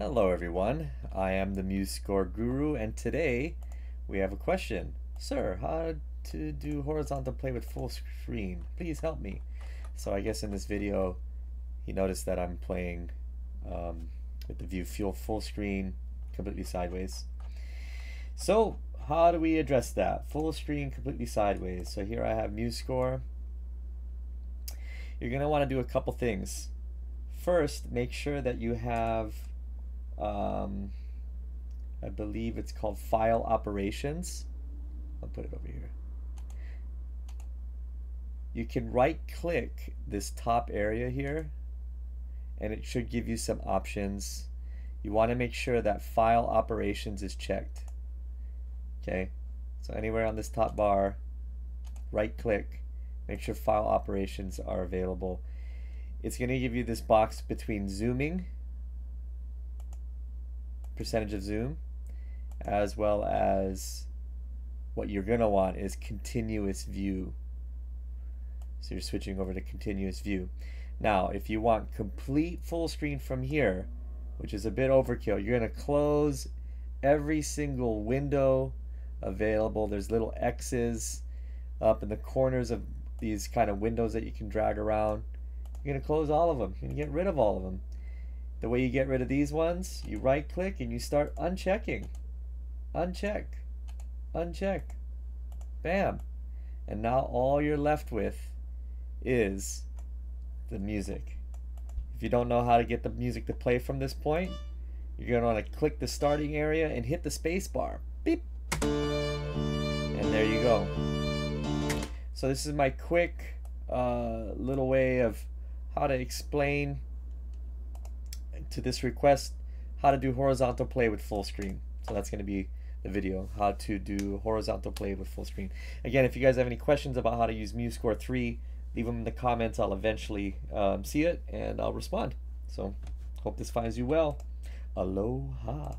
Hello everyone, I am the MuseScore Guru and today we have a question. Sir, how to do horizontal play with full screen? Please help me. So I guess in this video he noticed that I'm playing um, with the view fuel full screen completely sideways. So how do we address that? Full screen completely sideways. So here I have MuseScore. You're going to want to do a couple things. First, make sure that you have um, I believe it's called file operations. I'll put it over here. You can right click this top area here and it should give you some options. You want to make sure that file operations is checked. Okay, so anywhere on this top bar, right click, make sure file operations are available. It's going to give you this box between zooming percentage of zoom as well as what you're going to want is continuous view. So you're switching over to continuous view. Now, if you want complete full screen from here, which is a bit overkill, you're going to close every single window available. There's little X's up in the corners of these kind of windows that you can drag around. You're going to close all of them. You're going to get rid of all of them. The way you get rid of these ones, you right click and you start unchecking. Uncheck. Uncheck. Bam. And now all you're left with is the music. If you don't know how to get the music to play from this point, you're going to want to click the starting area and hit the space bar. Beep. And there you go. So this is my quick uh, little way of how to explain to this request how to do horizontal play with full screen. So that's going to be the video, how to do horizontal play with full screen. Again, if you guys have any questions about how to use MuseScore 3, leave them in the comments. I'll eventually um, see it and I'll respond. So hope this finds you well. Aloha.